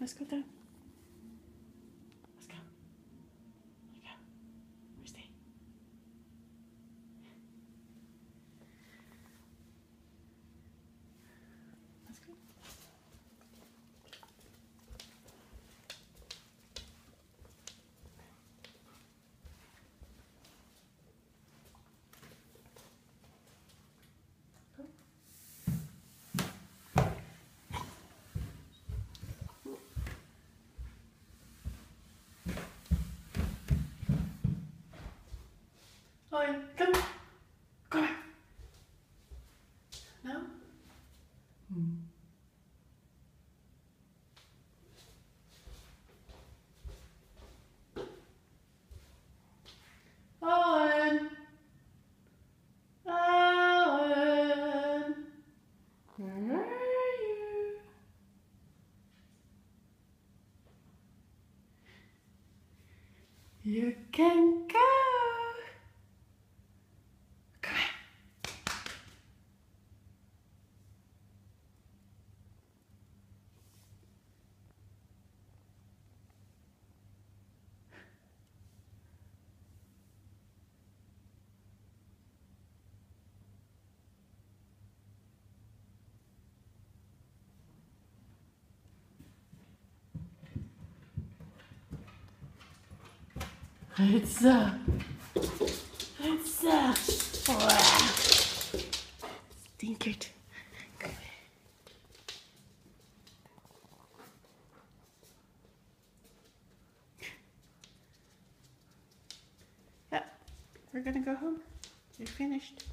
Let's go down. Oi, come. Come on. No? Hmm. Owen. Owen. Where are you? You can go. It's uh, it's uh. Stinkered. Come. Yeah, we're gonna go home. You're finished.